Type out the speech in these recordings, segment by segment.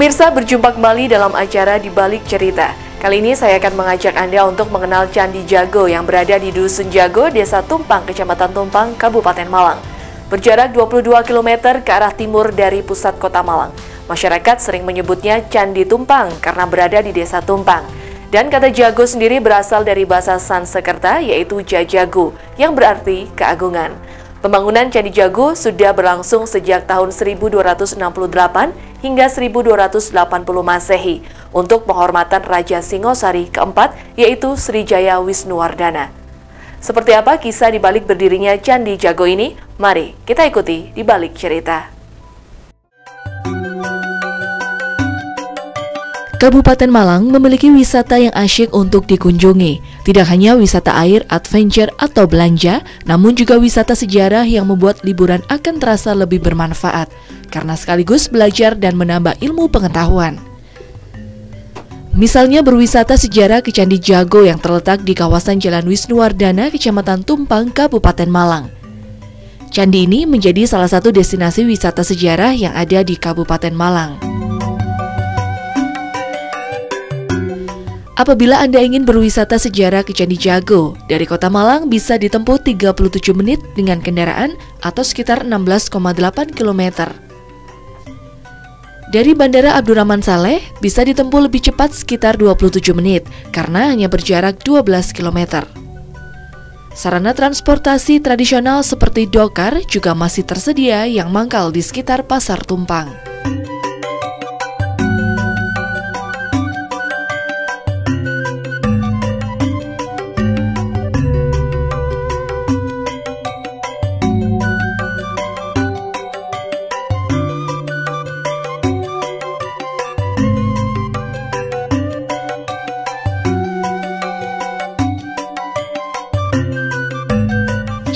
Pemirsa berjumpa kembali dalam acara Di Balik Cerita. Kali ini saya akan mengajak Anda untuk mengenal Candi Jago yang berada di Dusun Jago, Desa Tumpang, Kecamatan Tumpang, Kabupaten Malang. Berjarak 22 km ke arah timur dari pusat kota Malang. Masyarakat sering menyebutnya Candi Tumpang karena berada di Desa Tumpang. Dan kata Jago sendiri berasal dari bahasa Sansekerta yaitu Jajago yang berarti keagungan. Pembangunan Candi Jago sudah berlangsung sejak tahun 1268 hingga 1280 Masehi untuk penghormatan Raja Singosari keempat yaitu Srijaya Wisnuwardana. Seperti apa kisah di balik berdirinya Candi Jago ini? Mari kita ikuti di balik cerita. Kabupaten Malang memiliki wisata yang asyik untuk dikunjungi. Tidak hanya wisata air, adventure, atau belanja, namun juga wisata sejarah yang membuat liburan akan terasa lebih bermanfaat, karena sekaligus belajar dan menambah ilmu pengetahuan. Misalnya berwisata sejarah ke Candi Jago yang terletak di kawasan Jalan Wisnuwardana, Kecamatan Tumpang, Kabupaten Malang. Candi ini menjadi salah satu destinasi wisata sejarah yang ada di Kabupaten Malang. Apabila Anda ingin berwisata sejarah ke Candi Jago, dari kota Malang bisa ditempuh 37 menit dengan kendaraan atau sekitar 16,8 km. Dari Bandara Abdurrahman Saleh bisa ditempuh lebih cepat sekitar 27 menit karena hanya berjarak 12 km. Sarana transportasi tradisional seperti dokar juga masih tersedia yang mangkal di sekitar Pasar Tumpang.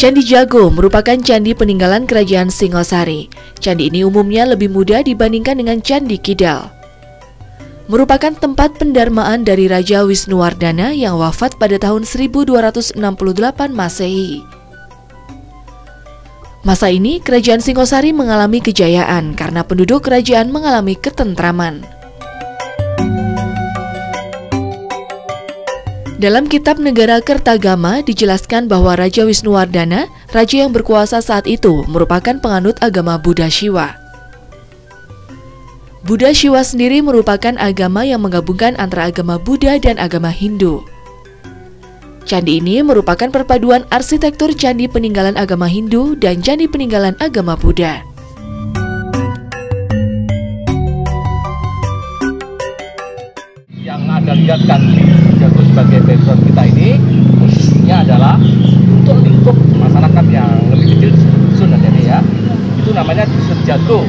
Candi Jago merupakan candi peninggalan kerajaan Singosari. Candi ini umumnya lebih mudah dibandingkan dengan Candi Kidal. Merupakan tempat pendarmaan dari Raja Wisnuwardana yang wafat pada tahun 1268 Masehi. Masa ini, kerajaan Singosari mengalami kejayaan karena penduduk kerajaan mengalami ketentraman. Dalam kitab Negara Kertagama dijelaskan bahwa Raja Wisnuwardana, raja yang berkuasa saat itu, merupakan penganut agama Buddha Shiva. Buddha Shiva sendiri merupakan agama yang menggabungkan antara agama Buddha dan agama Hindu. Candi ini merupakan perpaduan arsitektur candi peninggalan agama Hindu dan candi peninggalan agama Buddha. Yang Anda lihat candi sebagai background kita ini khususnya adalah untuk lingkup masyarakat yang lebih kecil dusun ini ya. Itu namanya dusun Jago.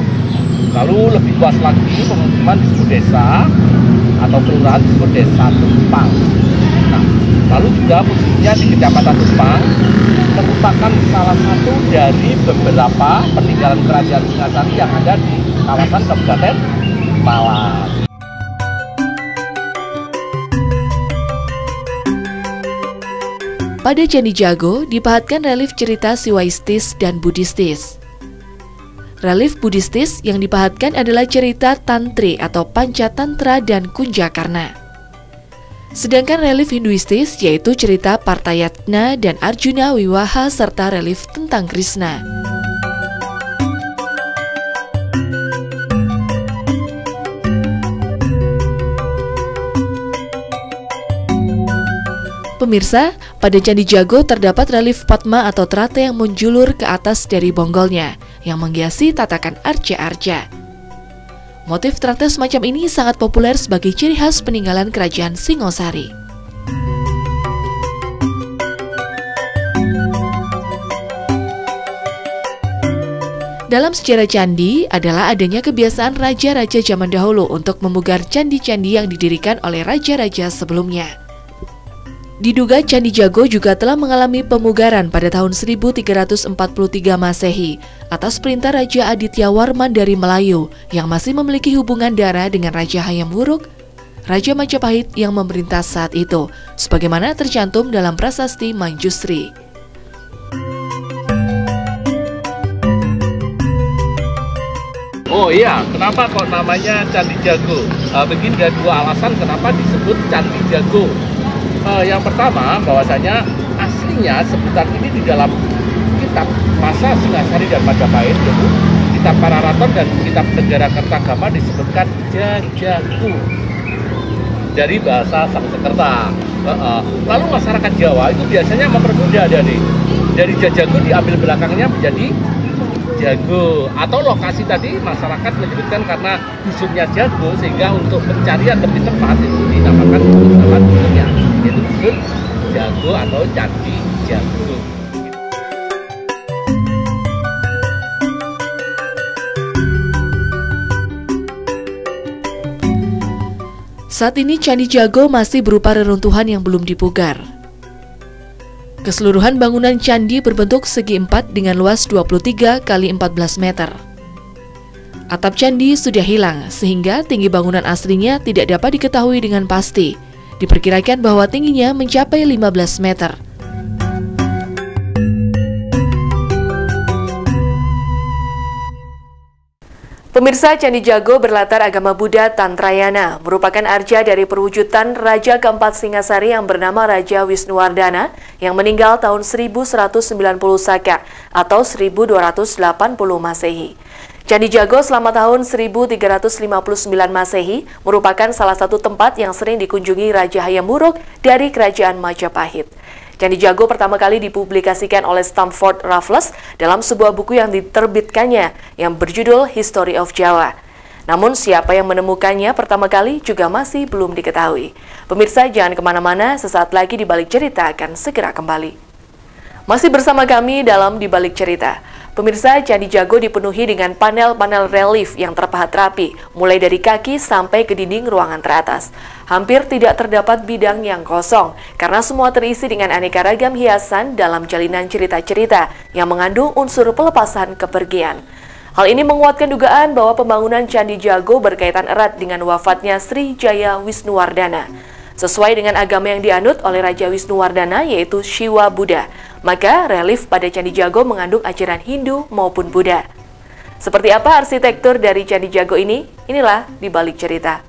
Lalu lebih luas lagi pemukiman disebut desa atau kelurahan disebut desa Tumpang. Nah lalu juga posisinya di kecamatan Tumpang merupakan salah satu dari beberapa peninggalan kerajaan Singasari yang ada di kawasan Kabupaten Malang Pada Candi Jago dipahatkan relief cerita Siwaistis dan Buddhistis. Relief Buddhistis yang dipahatkan adalah cerita Tantri atau Panca Tantra dan Kunjakarna. Sedangkan relief Hinduistis yaitu cerita Partayatna dan Arjuna Wiwaha serta relief tentang Krishna. Pemirsa, pada Candi Jago terdapat relief Padma atau terate yang menjulur ke atas dari bonggolnya, yang menghiasi tatakan arca-arca. Motif terate semacam ini sangat populer sebagai ciri khas peninggalan kerajaan Singosari. Dalam sejarah candi adalah adanya kebiasaan raja-raja zaman dahulu untuk memugar candi-candi yang didirikan oleh raja-raja sebelumnya. Diduga Candi Jago juga telah mengalami pemugaran pada tahun 1343 Masehi atas perintah Raja Aditya Warman dari Melayu yang masih memiliki hubungan darah dengan Raja Hayam Wuruk, Raja Majapahit yang memerintah saat itu, sebagaimana tercantum dalam prasasti Manjusri. Oh iya, kenapa kok namanya Candi Jago? Uh, begini ada dua alasan kenapa disebut Candi Jago. Uh, yang pertama, bahwasanya aslinya sebutan ini di dalam kitab Masa Singasari dan Majapahit, yaitu kitab Pararaton dan kitab Negara Kertagama disebutkan Jajaku dari bahasa Sanskerta. Uh, uh. Lalu masyarakat Jawa itu biasanya mempermudah dari dari Jajaku diambil belakangnya menjadi jago atau lokasi tadi masyarakat menyebutkan karena dusunnya jago sehingga untuk pencarian lebih tepat itu dinamakan nama jago atau candi jago Saat ini Candi Jago masih berupa reruntuhan yang belum dipugar. Keseluruhan bangunan candi berbentuk segi empat dengan luas 23 kali 14 meter. Atap candi sudah hilang sehingga tinggi bangunan aslinya tidak dapat diketahui dengan pasti. Diperkirakan bahwa tingginya mencapai 15 meter. Pemirsa Candi Jago berlatar agama Buddha Tantrayana, merupakan arja dari perwujudan Raja keempat Singasari yang bernama Raja Wisnuwardana yang meninggal tahun 1190 Saka atau 1280 Masehi. Candi Jago selama tahun 1359 Masehi merupakan salah satu tempat yang sering dikunjungi Raja Hayam Wuruk dari Kerajaan Majapahit. Candi Jago pertama kali dipublikasikan oleh Stamford Raffles dalam sebuah buku yang diterbitkannya yang berjudul History of Jawa. Namun siapa yang menemukannya pertama kali juga masih belum diketahui. Pemirsa jangan ke mana-mana, sesaat lagi di balik cerita akan segera kembali. Masih bersama kami dalam Di Balik Cerita. Pemirsa, Candi Jago dipenuhi dengan panel-panel relief yang terpahat rapi, mulai dari kaki sampai ke dinding ruangan teratas. Hampir tidak terdapat bidang yang kosong, karena semua terisi dengan aneka ragam hiasan dalam jalinan cerita-cerita yang mengandung unsur pelepasan kepergian. Hal ini menguatkan dugaan bahwa pembangunan Candi Jago berkaitan erat dengan wafatnya Sri Jaya Wisnuwardana. Sesuai dengan agama yang dianut oleh Raja Wisnuwardana yaitu Shiva Buddha, maka relief pada Candi Jago mengandung ajaran Hindu maupun Buddha. Seperti apa arsitektur dari Candi Jago ini? Inilah di balik cerita.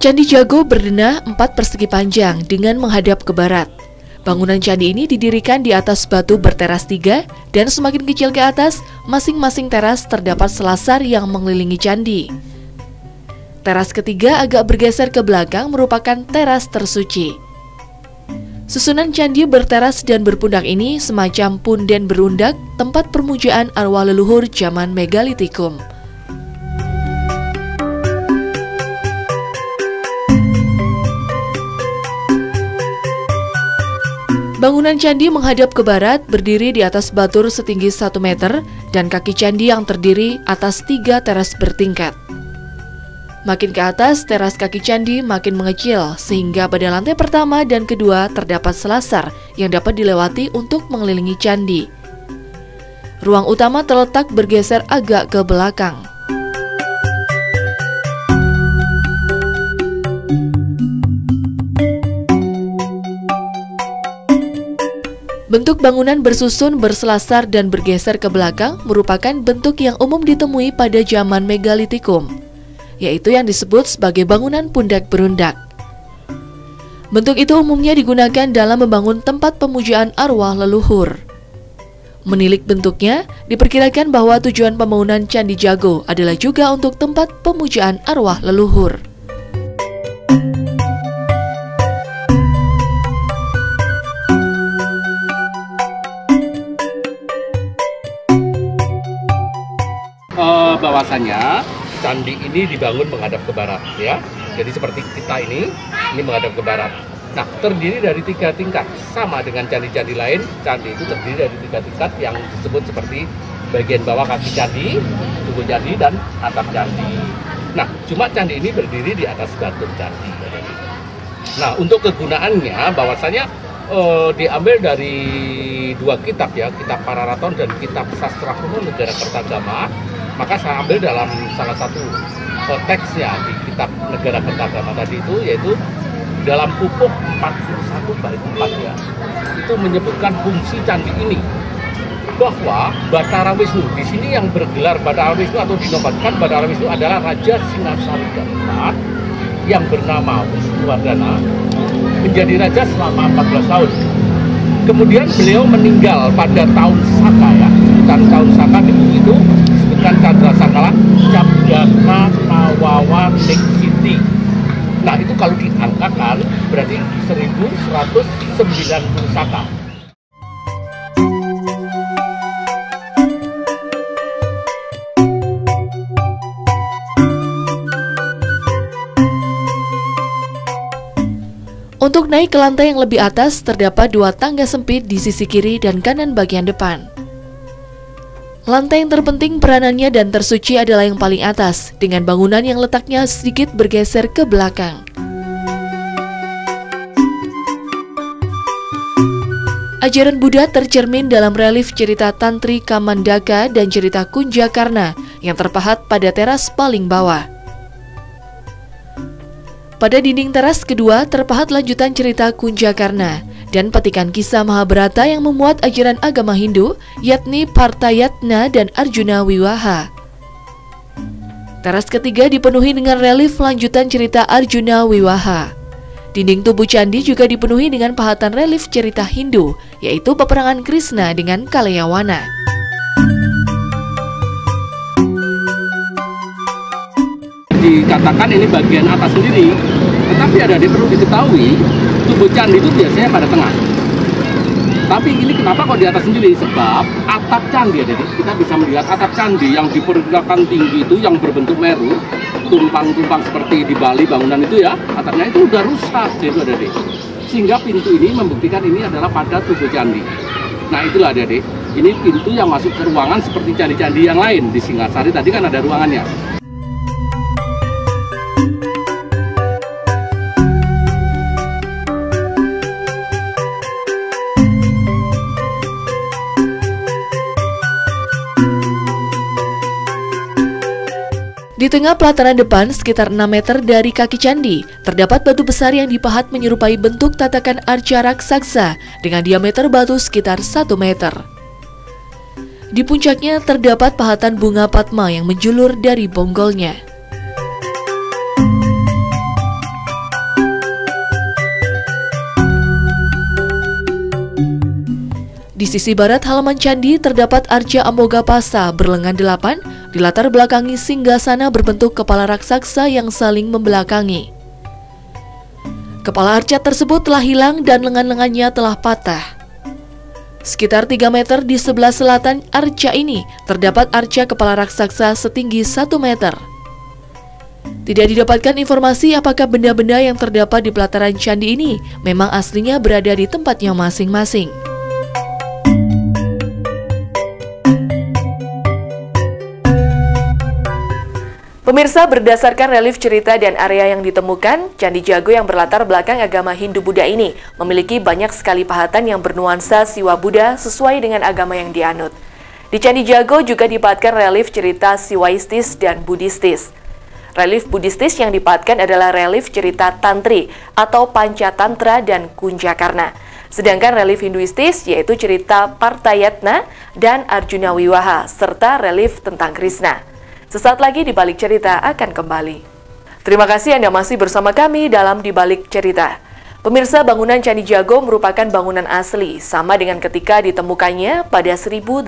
Candi Jago berdenah empat persegi panjang dengan menghadap ke barat. Bangunan candi ini didirikan di atas batu berteras tiga dan semakin kecil ke atas, masing-masing teras terdapat selasar yang mengelilingi candi. Teras ketiga agak bergeser ke belakang merupakan teras tersuci. Susunan candi berteras dan berpundak ini semacam punden berundak, tempat permujaan arwah leluhur zaman megalitikum. Bangunan candi menghadap ke barat, berdiri di atas batur setinggi 1 meter, dan kaki candi yang terdiri atas tiga teras bertingkat. Makin ke atas, teras kaki candi makin mengecil, sehingga pada lantai pertama dan kedua terdapat selasar yang dapat dilewati untuk mengelilingi candi. Ruang utama terletak bergeser agak ke belakang. Bentuk bangunan bersusun, berselasar, dan bergeser ke belakang merupakan bentuk yang umum ditemui pada zaman megalitikum, yaitu yang disebut sebagai bangunan pundak berundak. Bentuk itu umumnya digunakan dalam membangun tempat pemujaan arwah leluhur. Menilik bentuknya, diperkirakan bahwa tujuan pembangunan Candi Jago adalah juga untuk tempat pemujaan arwah leluhur. Bahwasannya candi ini dibangun menghadap ke barat ya. Jadi seperti kita ini, ini menghadap ke barat. Nah, terdiri dari tiga tingkat, sama dengan candi-candi lain. Candi itu terdiri dari tiga tingkat yang disebut seperti bagian bawah kaki candi, tubuh candi, dan atap candi. Nah, cuma candi ini berdiri di atas batu candi. Nah, untuk kegunaannya, bahwasanya eh, diambil dari dua kitab ya, kitab Pararaton dan kitab Sastra Kuno Negara Kertagama maka saya ambil dalam salah satu uh, teksnya di kitab negara kertagama tadi itu yaitu dalam pupuk 41 bait 4 ya itu menyebutkan fungsi candi ini bahwa Batara Wisnu di sini yang bergelar Batara Wisnu atau dinobatkan Batara Wisnu adalah Raja Singasari keempat yang bernama Wisnuwardana menjadi raja selama 14 tahun. Kemudian beliau meninggal pada tahun Saka ya, sekitar tahun Saka itu disebutkan Chandra Sakala Cabdana Nawawa Siti. Nah itu kalau diangkakan berarti 1190 Saka. Untuk naik ke lantai yang lebih atas, terdapat dua tangga sempit di sisi kiri dan kanan bagian depan. Lantai yang terpenting peranannya dan tersuci adalah yang paling atas, dengan bangunan yang letaknya sedikit bergeser ke belakang. Ajaran Buddha tercermin dalam relief cerita Tantri Kamandaka dan cerita Kunjakarna yang terpahat pada teras paling bawah. Pada dinding teras kedua terpahat lanjutan cerita Kunjakarna dan petikan kisah Mahabharata yang memuat ajaran agama Hindu, yakni Partayatna dan Arjuna Wiwaha. Teras ketiga dipenuhi dengan relief lanjutan cerita Arjuna Wiwaha. Dinding tubuh candi juga dipenuhi dengan pahatan relief cerita Hindu, yaitu peperangan Krishna dengan Kaleyawana. dikatakan ini bagian atas sendiri tetapi ada di perlu diketahui tubuh candi itu biasanya pada tengah. Tapi ini kenapa kok di atas sendiri? Sebab atap candi jadi kita bisa melihat atap candi yang diperkirakan tinggi itu yang berbentuk meru tumpang-tumpang seperti di Bali bangunan itu ya atapnya itu udah rusak itu ada deh sehingga pintu ini membuktikan ini adalah pada tubuh candi. Nah itulah adik ini pintu yang masuk ke ruangan seperti candi-candi yang lain di Singasari. Tadi kan ada ruangannya tengah pelataran depan, sekitar 6 meter dari kaki candi, terdapat batu besar yang dipahat menyerupai bentuk tatakan arca raksasa dengan diameter batu sekitar 1 meter. Di puncaknya terdapat pahatan bunga patma yang menjulur dari bonggolnya. Di sisi barat halaman candi terdapat arca Amogapasa berlengan delapan dilatar belakangi singgasana berbentuk kepala raksasa yang saling membelakangi. Kepala arca tersebut telah hilang dan lengan-lengannya telah patah. Sekitar 3 meter di sebelah selatan arca ini terdapat arca kepala raksasa setinggi 1 meter. Tidak didapatkan informasi apakah benda-benda yang terdapat di pelataran candi ini memang aslinya berada di tempatnya masing-masing. Pemirsa, berdasarkan relief cerita dan area yang ditemukan, Candi Jago yang berlatar belakang agama Hindu-Buddha ini memiliki banyak sekali pahatan yang bernuansa siwa Buddha sesuai dengan agama yang dianut. Di Candi Jago juga dipahatkan relief cerita siwaistis dan buddhistis. Relief buddhistis yang dipahatkan adalah relief cerita tantri atau panca tantra dan kunjakarna. Sedangkan relief hinduistis yaitu cerita Partayatna dan Arjuna Wiwaha serta relief tentang Krishna. Sesaat lagi di balik cerita akan kembali. Terima kasih Anda masih bersama kami dalam di balik cerita. Pemirsa bangunan Candi Jago merupakan bangunan asli, sama dengan ketika ditemukannya pada 1815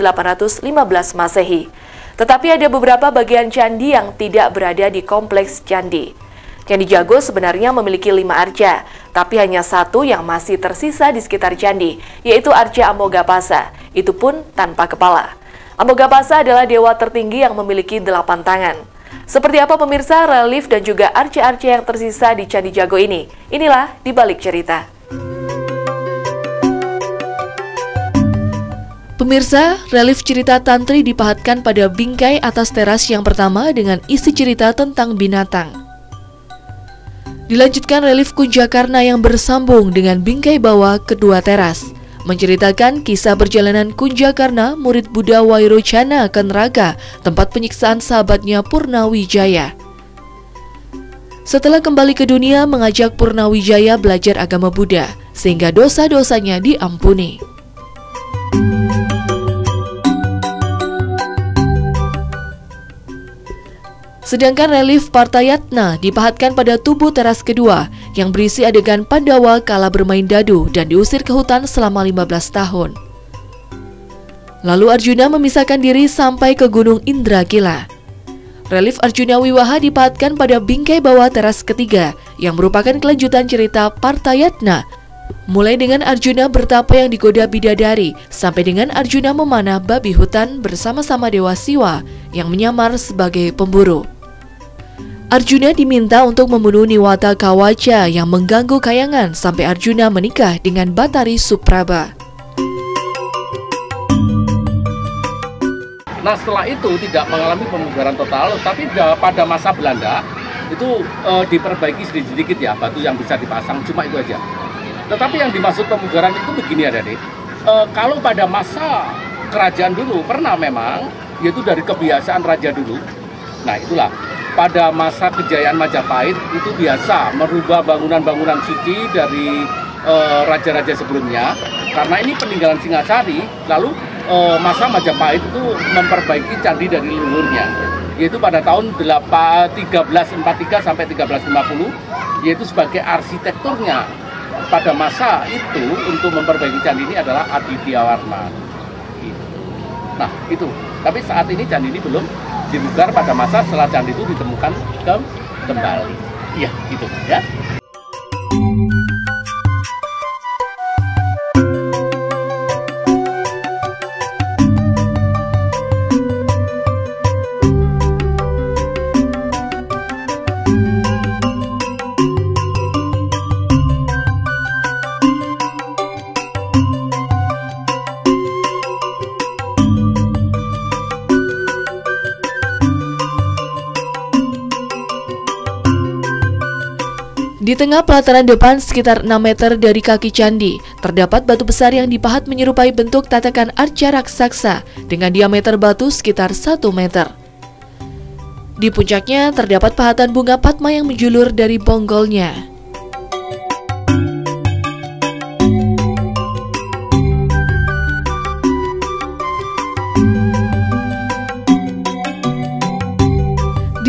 Masehi. Tetapi ada beberapa bagian candi yang tidak berada di kompleks candi. Candi Jago sebenarnya memiliki lima arca, tapi hanya satu yang masih tersisa di sekitar candi, yaitu arca Amogapasa, itu pun tanpa kepala. Amogapasa adalah dewa tertinggi yang memiliki delapan tangan. Seperti apa pemirsa relief dan juga arca-arca yang tersisa di Candi Jago ini? Inilah di balik cerita. Pemirsa, relief cerita Tantri dipahatkan pada bingkai atas teras yang pertama dengan isi cerita tentang binatang. Dilanjutkan relief Kunjakarna yang bersambung dengan bingkai bawah kedua teras menceritakan kisah perjalanan Kunjakarna, murid Buddha Wairocana ke neraka, tempat penyiksaan sahabatnya Purnawijaya. Setelah kembali ke dunia, mengajak Purnawijaya belajar agama Buddha, sehingga dosa-dosanya diampuni. Sedangkan relief Partayatna dipahatkan pada tubuh teras kedua yang berisi adegan Pandawa kala bermain dadu dan diusir ke hutan selama 15 tahun. Lalu Arjuna memisahkan diri sampai ke Gunung Indragila. Relief Arjuna Wiwaha dipahatkan pada bingkai bawah teras ketiga yang merupakan kelanjutan cerita Partayatna Mulai dengan Arjuna bertapa yang digoda bidadari sampai dengan Arjuna memanah babi hutan bersama-sama Dewa Siwa yang menyamar sebagai pemburu. Arjuna diminta untuk membunuh Niwata Kawaja yang mengganggu kayangan sampai Arjuna menikah dengan Batari Supraba. Nah setelah itu tidak mengalami pemugaran total, tapi pada masa Belanda itu e, diperbaiki sedikit-sedikit ya batu yang bisa dipasang, cuma itu aja. Tetapi yang dimaksud pemugaran itu begini ya Dede, e, kalau pada masa kerajaan dulu pernah memang, yaitu dari kebiasaan raja dulu, nah itulah. Pada masa kejayaan Majapahit itu biasa merubah bangunan-bangunan suci dari eh, raja-raja uh, sebelumnya. Karena ini peninggalan Singasari lalu uh, masa Majapahit itu memperbaiki candi dari leluhurnya. Yaitu pada tahun 1343 sampai 1350 yaitu sebagai arsitekturnya. Pada masa itu untuk memperbaiki candi ini adalah Aditya Warma. Nah itu, tapi saat ini candi ini belum dibugar pada masa setelah candi itu ditemukan kembali. Iya, gitu ya. Tengah pelataran depan sekitar 6 meter dari kaki candi, terdapat batu besar yang dipahat menyerupai bentuk tatakan arca raksasa dengan diameter batu sekitar 1 meter. Di puncaknya terdapat pahatan bunga patma yang menjulur dari bonggolnya.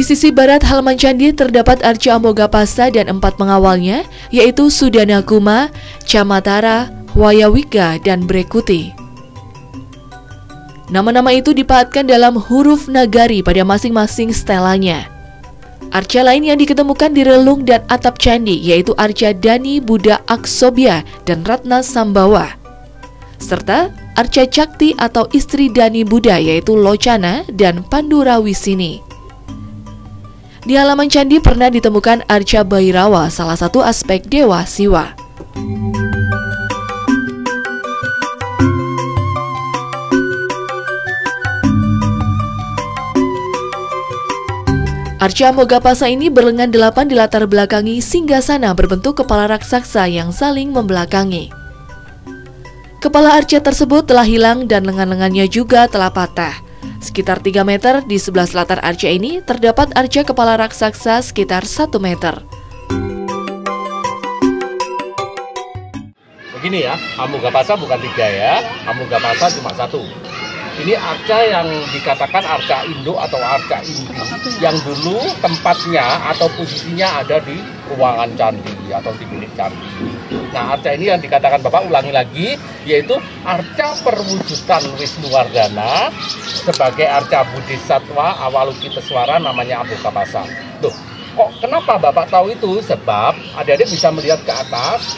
Sisi barat halaman candi terdapat arca Amogapasa dan empat pengawalnya, yaitu Sudana Kuma, Camatara, Wayawika, dan Brekuti. Nama-nama itu dipahatkan dalam huruf nagari pada masing-masing stelanya. Arca lain yang diketemukan di relung dan atap candi yaitu arca Dani Buddha Aksobya dan Ratna Sambawa. Serta arca Cakti atau istri Dani Buddha yaitu Locana dan Pandura Wisini. Di halaman candi pernah ditemukan arca Bairawa, salah satu aspek dewa Siwa. Arca Mogapasa ini berlengan delapan di latar belakangi singgasana berbentuk kepala raksasa yang saling membelakangi. Kepala arca tersebut telah hilang dan lengan-lengannya juga telah patah. Sekitar 3 meter di sebelah selatan arca ini terdapat arca kepala raksasa sekitar 1 meter. Begini ya, Amugapasa bukan tiga ya, Amugapasa cuma satu. Ini arca yang dikatakan arca Indo atau arca Indi yang dulu tempatnya atau posisinya ada di ruangan candi atau di bilik candi. Nah, arca ini yang dikatakan Bapak ulangi lagi yaitu arca perwujudan Wisnuwardana sebagai arca Bodhisattva Awalukiteswara namanya Abu Kapasa. Tuh, kok kenapa Bapak tahu itu? Sebab adik-adik bisa melihat ke atas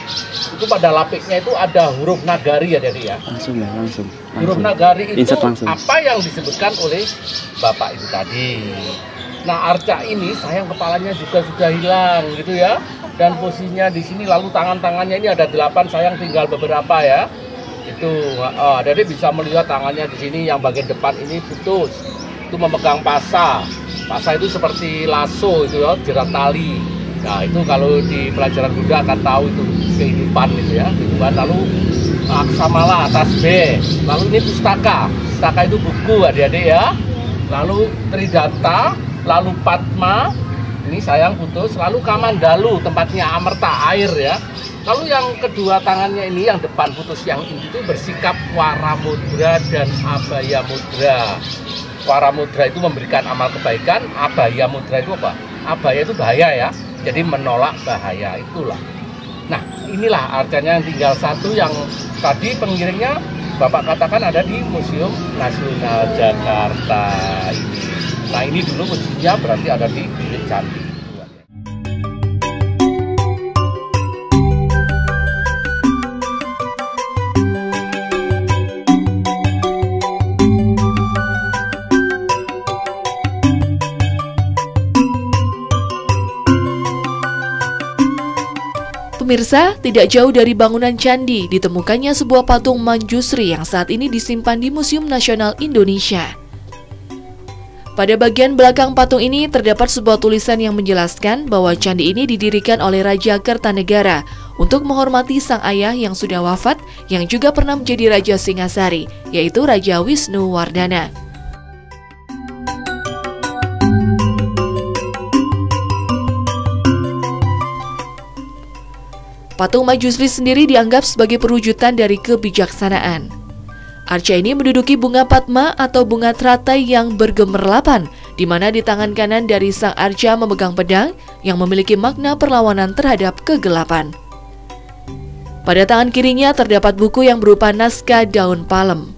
itu pada lapiknya itu ada huruf nagari ya jadi ya? Langsung ya langsung, langsung. huruf nagari itu langsung. apa yang disebutkan oleh bapak itu tadi? Nah arca ini sayang kepalanya juga sudah hilang gitu ya. Dan posisinya di sini lalu tangan-tangannya ini ada delapan sayang tinggal beberapa ya. Itu oh, bisa melihat tangannya di sini yang bagian depan ini putus. Itu memegang pasa pasa itu seperti lasso itu ya jerat tali nah itu kalau di pelajaran Buddha akan tahu itu kehidupan gitu ya kehidupan lalu aksamala atas B. Lalu ini pustaka. Pustaka itu buku adik-adik ya. Lalu tridata lalu padma. Ini sayang putus. Lalu Kamandalu tempatnya Amerta air ya. Lalu yang kedua tangannya ini yang depan putus yang ini itu bersikap waramudra dan abaya mudra waramudra itu memberikan amal kebaikan abaya mudra itu apa abaya itu bahaya ya jadi menolak bahaya itulah nah inilah artinya yang tinggal satu yang tadi pengiringnya Bapak katakan ada di Museum Nasional Jakarta ini. Nah ini dulu mestinya berarti ada di Bilik Candi. Pemirsa, tidak jauh dari bangunan candi ditemukannya sebuah patung Manjusri yang saat ini disimpan di Museum Nasional Indonesia. Pada bagian belakang patung ini terdapat sebuah tulisan yang menjelaskan bahwa candi ini didirikan oleh Raja Kertanegara untuk menghormati sang ayah yang sudah wafat yang juga pernah menjadi Raja Singasari, yaitu Raja Wisnu Wardana. Patung Majusri sendiri dianggap sebagai perwujudan dari kebijaksanaan. Arca ini menduduki bunga Padma atau bunga teratai yang bergemerlapan, di mana di tangan kanan dari sang arca memegang pedang yang memiliki makna perlawanan terhadap kegelapan. Pada tangan kirinya terdapat buku yang berupa naskah daun palem.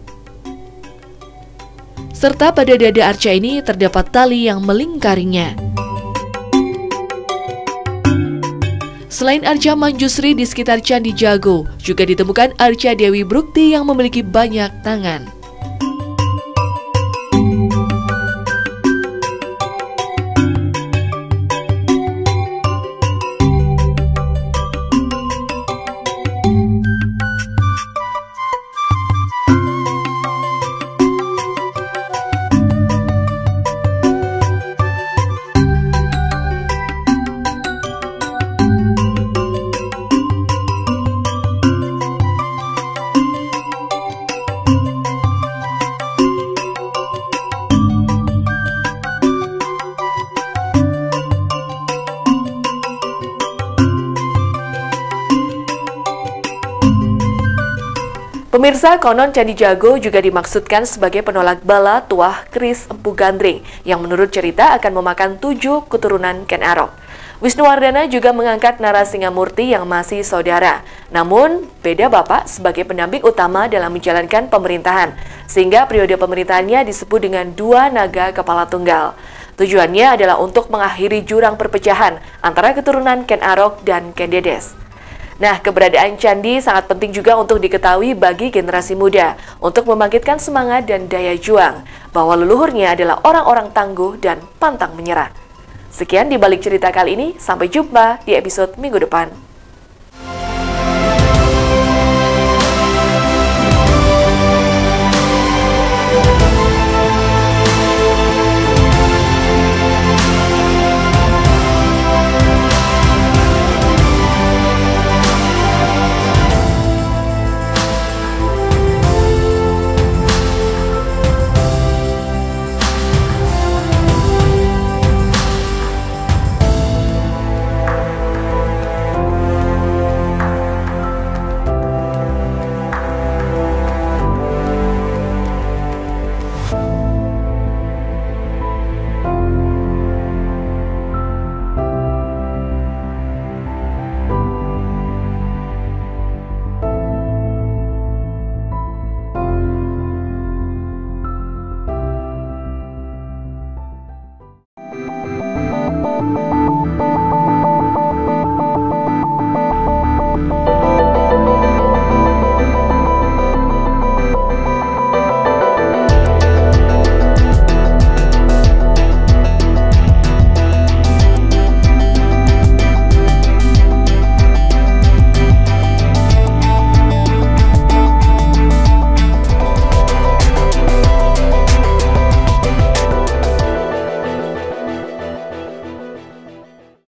Serta pada dada arca ini terdapat tali yang melingkarinya. Selain Arca Manjusri di sekitar Candi Jago, juga ditemukan Arca Dewi Brukti yang memiliki banyak tangan. Pemirsa, konon Candi Jago juga dimaksudkan sebagai penolak bala tuah keris empu gandring yang menurut cerita akan memakan tujuh keturunan Ken Arok. Wisnuwardana juga mengangkat Narasingamurti yang masih saudara, namun beda bapak sebagai pendamping utama dalam menjalankan pemerintahan, sehingga periode pemerintahannya disebut dengan dua naga kepala tunggal. Tujuannya adalah untuk mengakhiri jurang perpecahan antara keturunan Ken Arok dan Ken Dedes. Nah, keberadaan candi sangat penting juga untuk diketahui bagi generasi muda untuk membangkitkan semangat dan daya juang bahwa leluhurnya adalah orang-orang tangguh dan pantang menyerah. Sekian di balik cerita kali ini, sampai jumpa di episode minggu depan.